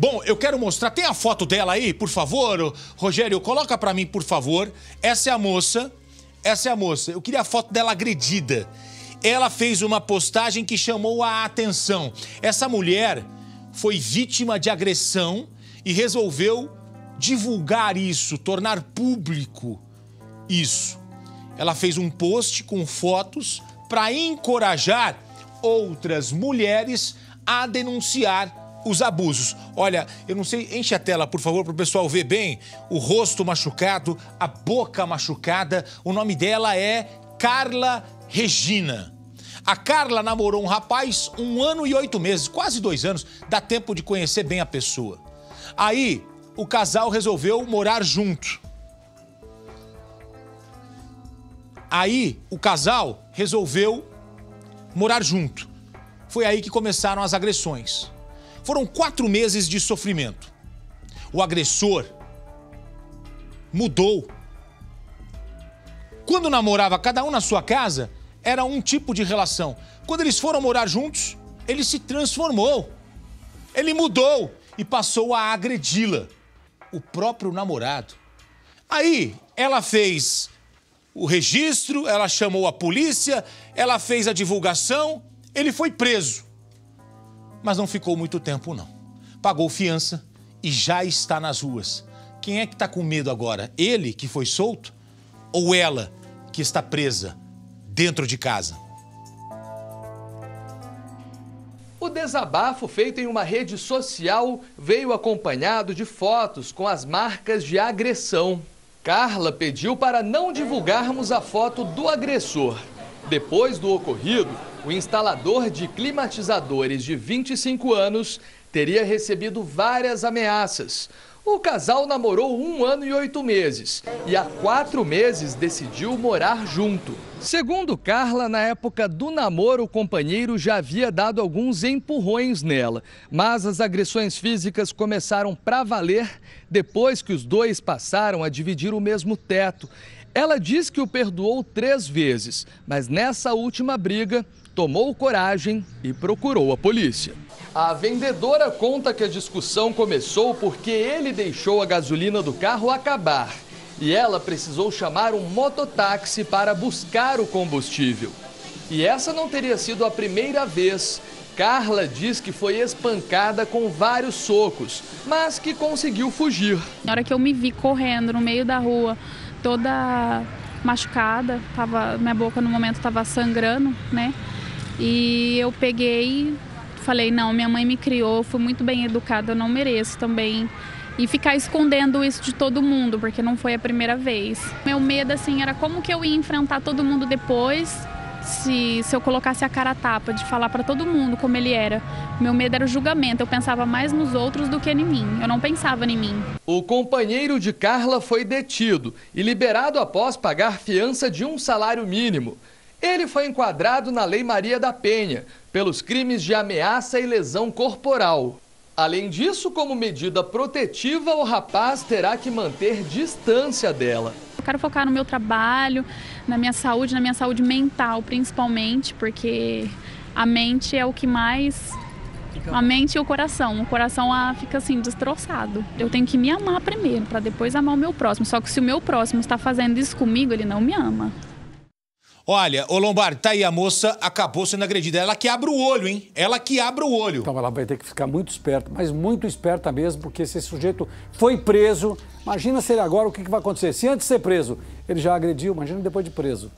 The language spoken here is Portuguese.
Bom, eu quero mostrar. Tem a foto dela aí, por favor? Rogério, coloca pra mim, por favor. Essa é a moça. Essa é a moça. Eu queria a foto dela agredida. Ela fez uma postagem que chamou a atenção. Essa mulher foi vítima de agressão e resolveu divulgar isso, tornar público isso. Ela fez um post com fotos para encorajar outras mulheres a denunciar os abusos. Olha, eu não sei, enche a tela, por favor, para o pessoal ver bem. O rosto machucado, a boca machucada. O nome dela é Carla Regina. A Carla namorou um rapaz um ano e oito meses, quase dois anos. Dá tempo de conhecer bem a pessoa. Aí, o casal resolveu morar junto. Aí, o casal resolveu morar junto. Foi aí que começaram as agressões. Foram quatro meses de sofrimento. O agressor mudou. Quando namorava cada um na sua casa, era um tipo de relação. Quando eles foram morar juntos, ele se transformou. Ele mudou e passou a agredi-la, o próprio namorado. Aí ela fez o registro, ela chamou a polícia, ela fez a divulgação, ele foi preso. Mas não ficou muito tempo, não. Pagou fiança e já está nas ruas. Quem é que está com medo agora? Ele, que foi solto? Ou ela, que está presa dentro de casa? O desabafo feito em uma rede social veio acompanhado de fotos com as marcas de agressão. Carla pediu para não divulgarmos a foto do agressor. Depois do ocorrido, o instalador de climatizadores de 25 anos teria recebido várias ameaças. O casal namorou um ano e oito meses e há quatro meses decidiu morar junto. Segundo Carla, na época do namoro, o companheiro já havia dado alguns empurrões nela, mas as agressões físicas começaram para valer depois que os dois passaram a dividir o mesmo teto. Ela diz que o perdoou três vezes, mas nessa última briga tomou coragem e procurou a polícia. A vendedora conta que a discussão começou porque ele deixou a gasolina do carro acabar e ela precisou chamar um mototáxi para buscar o combustível. E essa não teria sido a primeira vez. Carla diz que foi espancada com vários socos, mas que conseguiu fugir. Na hora que eu me vi correndo no meio da rua, toda machucada, tava, minha boca no momento estava sangrando, né? E eu peguei falei, não, minha mãe me criou, fui muito bem educada, eu não mereço também. E ficar escondendo isso de todo mundo, porque não foi a primeira vez. Meu medo, assim, era como que eu ia enfrentar todo mundo depois, se, se eu colocasse a cara a tapa, de falar para todo mundo como ele era. Meu medo era o julgamento, eu pensava mais nos outros do que em mim, eu não pensava em mim. O companheiro de Carla foi detido e liberado após pagar fiança de um salário mínimo. Ele foi enquadrado na Lei Maria da Penha pelos crimes de ameaça e lesão corporal. Além disso, como medida protetiva, o rapaz terá que manter distância dela. Eu quero focar no meu trabalho, na minha saúde, na minha saúde mental, principalmente, porque a mente é o que mais a mente e o coração. O coração ah, fica assim, destroçado. Eu tenho que me amar primeiro, para depois amar o meu próximo. Só que se o meu próximo está fazendo isso comigo, ele não me ama. Olha, ô Lombardi, tá aí a moça acabou sendo agredida. Ela que abre o olho, hein? Ela que abre o olho. Então ela vai ter que ficar muito esperta, mas muito esperta mesmo, porque esse sujeito foi preso. Imagina se ele agora o que vai acontecer. Se antes de ser preso ele já agrediu, imagina depois de preso.